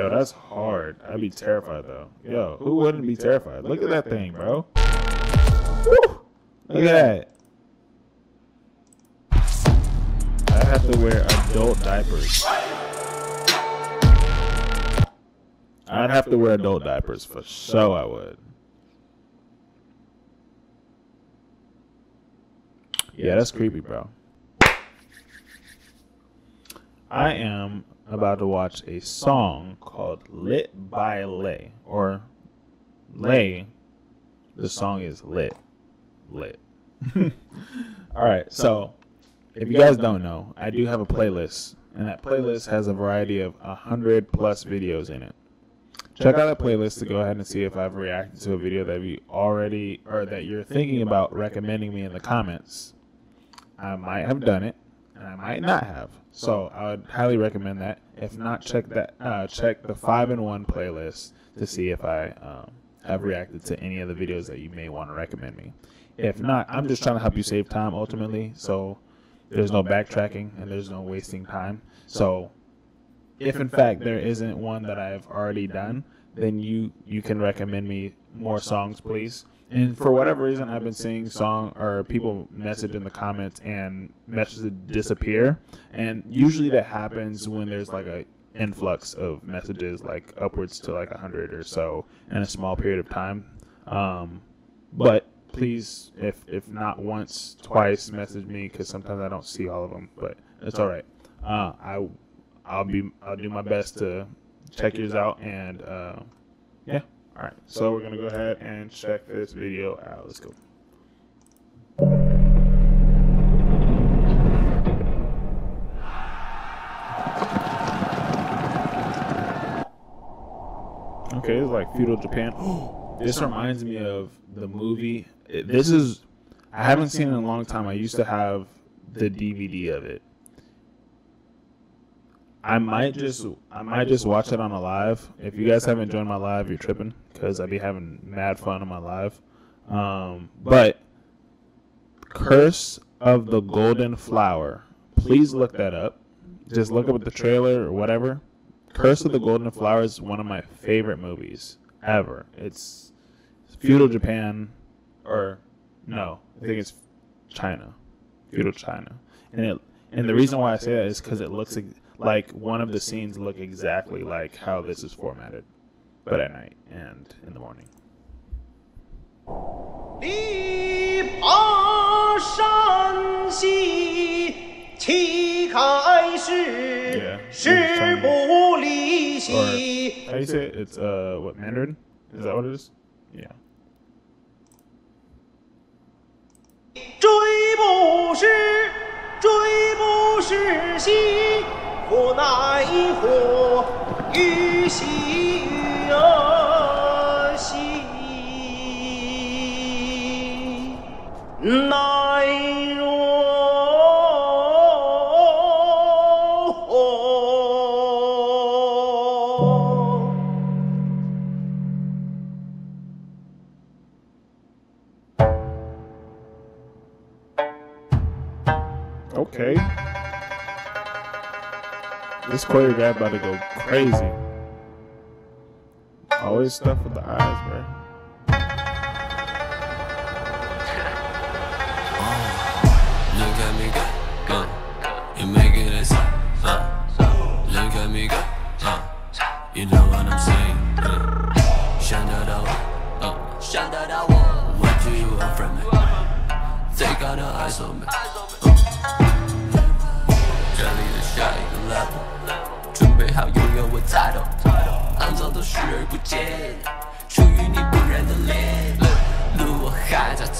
Yo, that's hard. I'd be terrified though. Yo, who wouldn't be terrified? Look at that thing, bro. Woo! Look at that. I have to wear adult diapers. I'd have to wear adult diapers for sure. I would. Yeah, that's creepy, bro. I am about to watch a song called Lit by Lay or Lay. The song is Lit. Lit. All right, so if you guys don't know, I do have a playlist, and that playlist has a variety of 100 plus videos in it. Check out that playlist to go ahead and see if I've reacted to a video that you already or that you're thinking about recommending me in the comments. I might have done it, and I might not have. So I would highly recommend that. If not, check that uh, check the five in one playlist to see if I um, have reacted to any of the videos that you may want to recommend me. If not, I'm just trying to help you save time ultimately. So there's no backtracking and there's no wasting time. So if in fact there isn't one that I've already done, then you you can recommend me more songs, please. And for whatever reason, I've been seeing song or people message in the comments and messages disappear, and usually that happens when there's like a influx of messages, like upwards to like a hundred or so in a small period of time. Um, but please, if if not once, twice, message me because sometimes I don't see all of them, but it's all right. Uh, I I'll be I'll do my best to check yours out and uh, yeah. All right, so we're gonna go ahead and check this video out. Let's go. Okay, it's like feudal Japan. this reminds me of the movie. This is I haven't seen it in a long time. I used to have the DVD of it. I might just I might just watch it on a live. If you guys haven't joined my live, you're tripping because I'd be having mad fun on my live. Um, but Curse of the Golden Flower. Please look that up. Just look up the trailer or whatever. Curse of the Golden Flower is one of my favorite movies ever. It's feudal Japan, or no, I think it's China, feudal China, and it and the reason why I say that is because it looks like one of the scenes look exactly like how this is formatted, but at night and in the morning. 离爬山兮，旗开时 Yeah,，时 it's 不离 Or 兮。 how do you say it? It's uh what Mandarin? Is that what it is? Yeah. 追不是，追不 是兮，或乃乎？余兮，余而兮，乃若何？Okay. This choreograph about to go crazy. Always stuff with the eyes, bro. Look at me you make 还在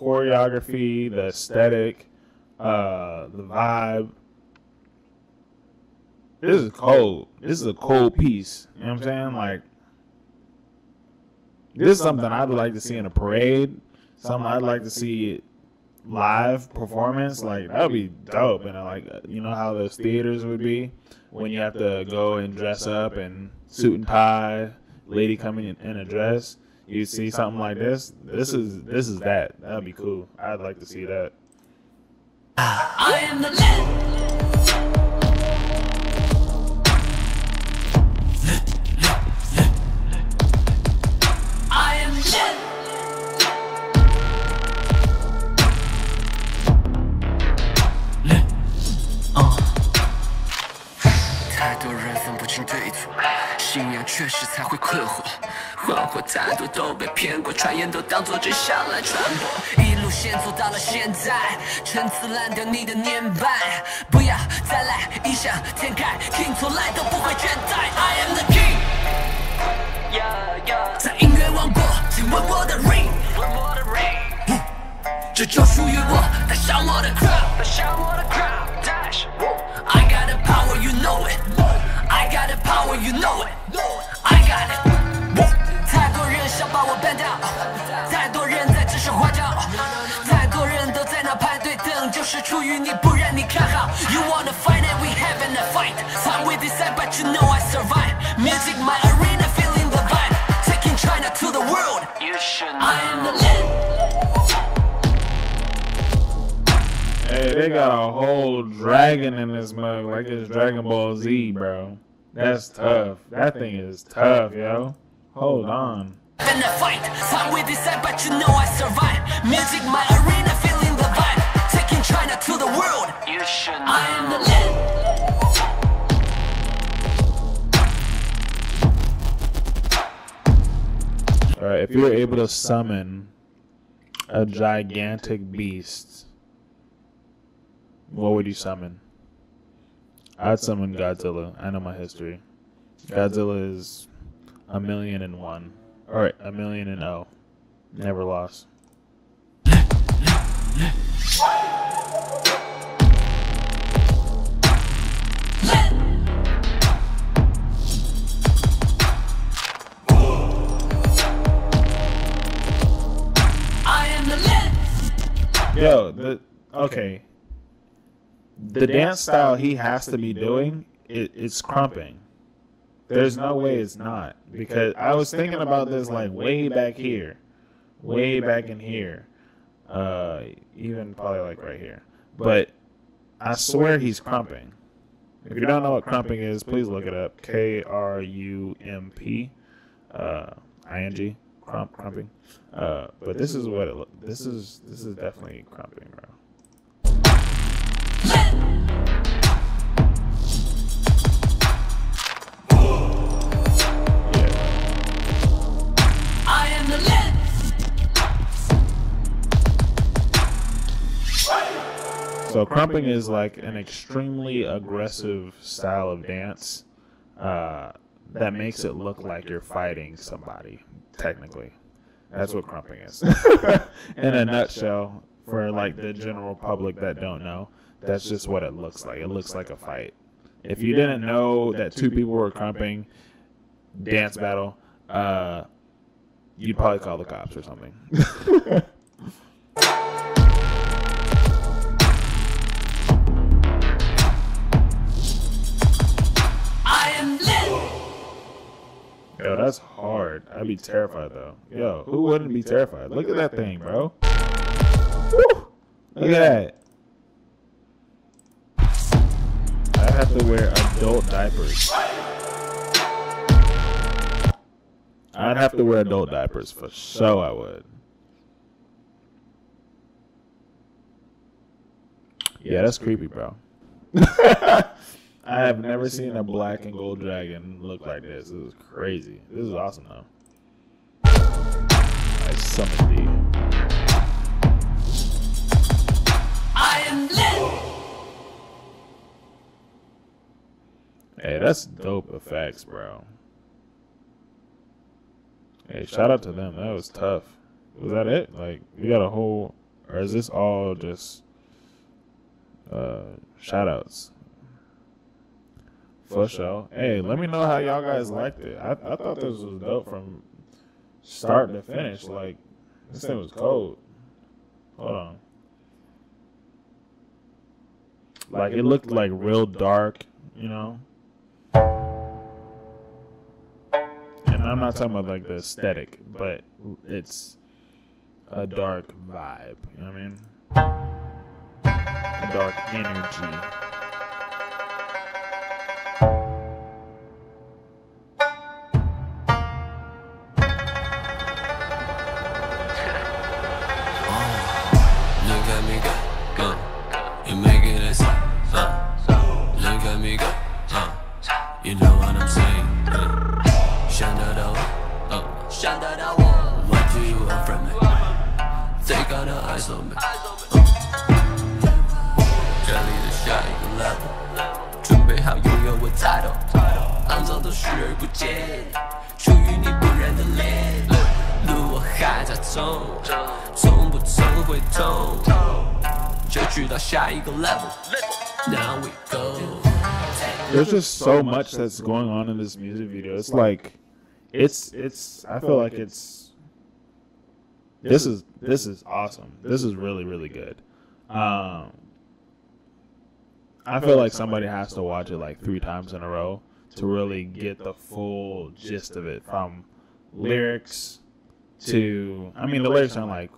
choreography, the aesthetic, uh, the vibe. This is cold. This is a cold piece. You know what I'm saying? Like, This is something I'd like to see in a parade. Something I'd like to see live performance. Like that would be dope. And like you know how those theaters would be when you have to go and dress up and suit and tie, lady coming in, in a dress You see something like this. This is this is that. That'd be cool. I'd like to see that. I am the lit. I am lit.太多人分不清对错，信仰确实才会困惑。 幻惑太多都被骗过，传言都当作真相来传播。一路险阻到了现在，陈词滥调你的年迈，不要再来异想天开，听从来都不会倦怠。I am the king。在音乐王国，请问我的 ring，这就属于我，带上我的 crowd。I got the power, you know it. I got the power, you know it. 出于你不让你看好。You wanna fight it, we having a fight. Time we decide, but you know I survive. Music, my arena, feeling the vibe. Taking China to the world. You should know. I am the lit. Hey, they got a whole dragon in this mug, like it's Dragon Ball Z, bro. That's tough. That thing is tough, yo. Hold on. in a fight. Time we decide, but you know I survive. Music, my arena, to the world. You should know. I am the lit. All right, if you were able to summon a gigantic beast, what would you summon? I'd summon Godzilla. I know my history. Godzilla is a million and one. Alright, a million and oh, never lost. Okay. The dance style he has to be doing, it, it's krumping. There's no way it's not because I was thinking about this like way back here, way back in here, uh, even probably like right here. But I swear he's krumping. If you don't know what krumping is, please look it up. K R U M P, uh, I N G, krump, krumping. Uh, but this is what it. Look, this is this is definitely krumping, bro. So krumping is like an extremely aggressive style of dance uh, that makes it look like you're fighting somebody. Technically, that's what krumping is. In a nutshell, for like the general public that don't know, that's just what it looks like. It looks like a fight. If you didn't know that two people were krumping, dance battle, uh, you'd probably call the cops or something. I am lit. Yo, that's hard. I'd be terrified though. Yo, who wouldn't be terrified? Look at that thing, bro. Woo! Look at that. Have to wear adult diapers. I'd have to wear adult diapers for sure. I would. Yeah, that's creepy, bro. I have never seen a black and gold dragon look like this. This is crazy. This is awesome, though. I summoned thee. Hey, that's dope effects, bro. Hey, shout out to them. That was tough. Was that it? Like, we got a whole, or is this all just uh shout outs? For sure. Hey, let me know how y'all guys liked it. I, I thought this was dope from start to finish. Like this thing was cold. Hold on. Like it looked like real dark, you know. I'm not talking about like the aesthetic, but it's a dark vibe. You know what I mean? A dark energy. 去到下一个 level。Now we go。 There's just so much that's going on in this music video. It's like, it's it's. I feel like it's. This is this is awesome. This is really really good. Um, I feel like somebody has to watch it like three times in a row to really get the full gist of it from lyrics to. I mean, the lyrics aren't like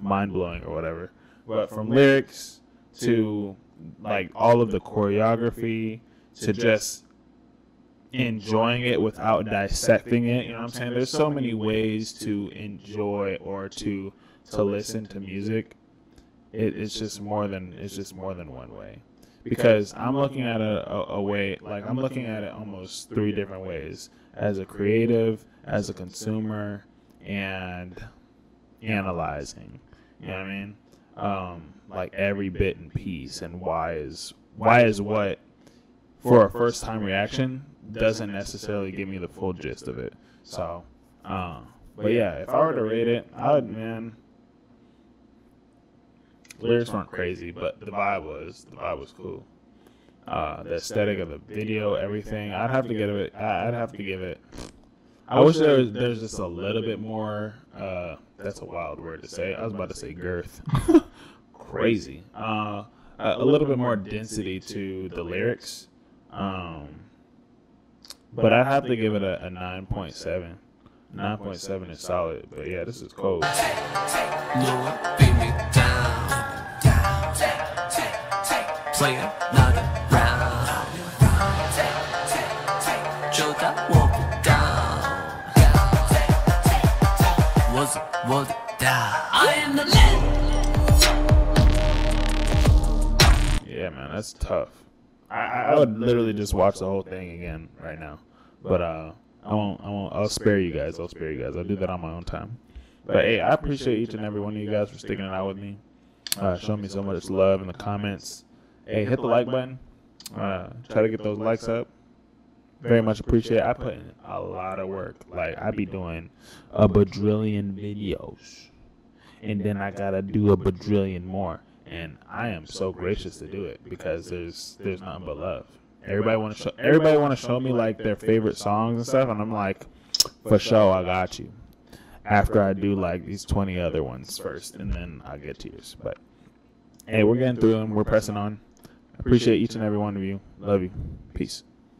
mind blowing or whatever, but from lyrics to like all of the choreography to just enjoying it without dissecting it. You know what I'm saying? There's so many ways to enjoy or to to listen to music. It, it's just more than it's just more than one way. Because I'm looking at it a, a way like I'm looking at it almost three different ways as a creative, as a consumer, and analyzing. You know what I mean? Um, like every bit and piece, and why is why is what for a first time reaction doesn't necessarily give me the full gist of it. So, uh, but yeah, if I were to rate it, I would man. Lyrics weren't crazy, but the vibe was the vibe was cool. Uh, the aesthetic of the video, everything. I'd have to give it. I- I'd have to give it. I wish there was there's just a little bit more. Uh, that's a wild word to say. I was about to say girth crazy. Uh, a, a, little bit more density to the lyrics. Um, but I'd have to give it a, a 9.7. 9.7 is solid, but yeah, this is cold. Play another round. Joe, that down. Was it, was it down? That's tough. I, I would literally just watch the whole thing again right now. But uh, I won't. I won't. I'll spare you guys. I'll spare you guys. I'll do that on my own time. But hey, I appreciate each and every one of you guys for sticking it out with me. Uh, show me so much love in the comments. Hey, hit the like button. Uh, try to get those likes up. Very much appreciate. it. I put in a lot of work. Like I be doing a badrillion videos, and then I gotta do a badrillion more. And I am so gracious to do it because there's there's nothing but love. Everybody want to show everybody want to show me like their favorite songs and stuff, and I'm like, for sure, I got you. After I do like these 20 other ones first, and then I'll get to yours. But hey, we're getting through them. We're pressing on. Appreciate each and every one of you. Love you. Peace.